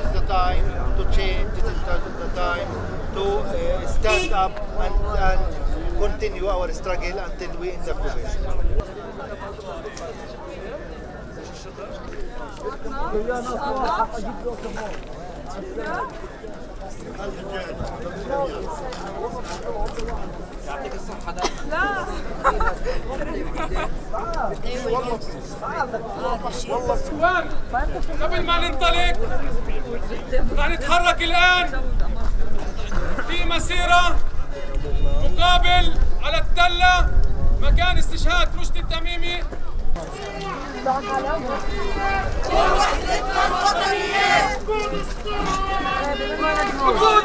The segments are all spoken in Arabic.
is the time to change. This is the, time to uh, stand up and, and continue our struggle until we end the occupation. اخوان قبل ما ننطلق رح نتحرك الان في مسيره مقابل على التله مكان استشهاد رشدي التميمي قولوا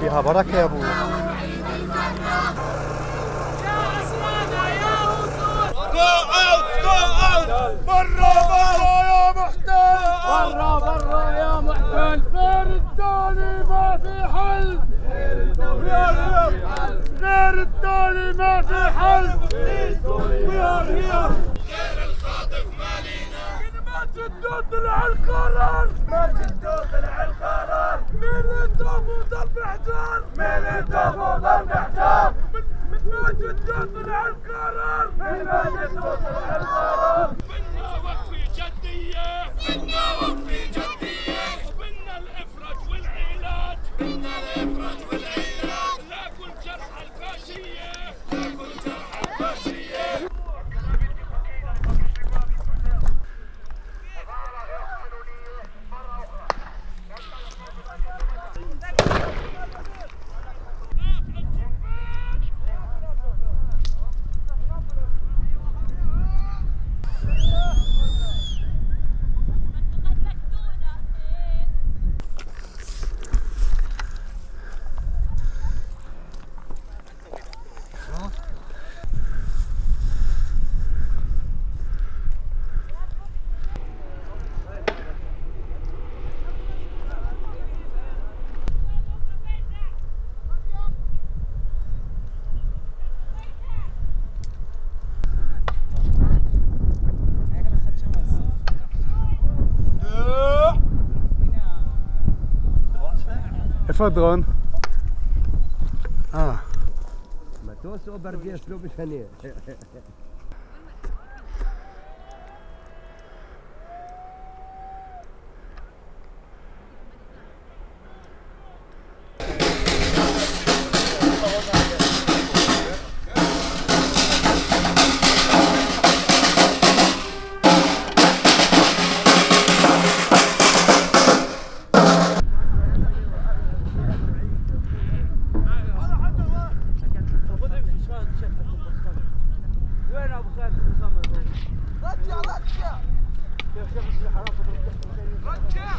فيها بركة يا out! برا برا يا محتل! برا برا يا محتل! غير الدولي ما في حل! غير الدولي غير الدولي ما في حل! تدو طلع القرار ما تدو طلع القرار من الدوم ضرب حجار Käfer dran. Ah. Maar toen is het op رجع. رجع رجع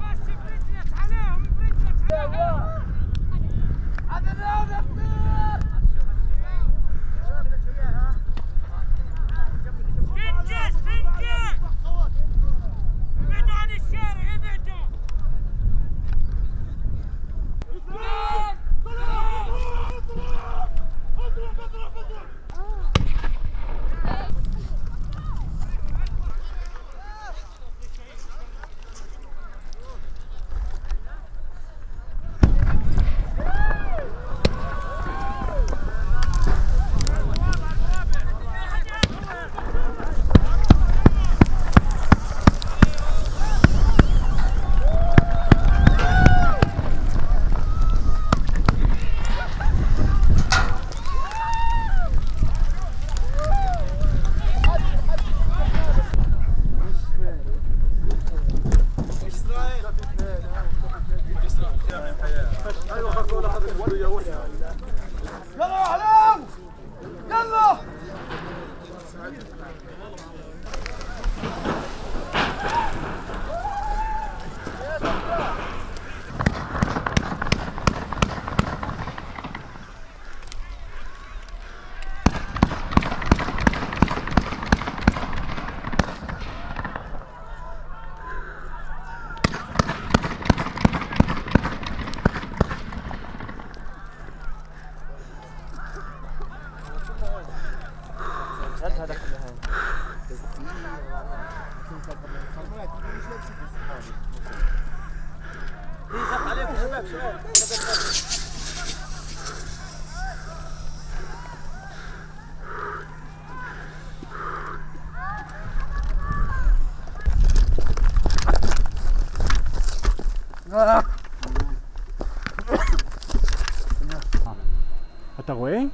بس برجلك عليهم برجلك عليهم. 아. 했다고 해?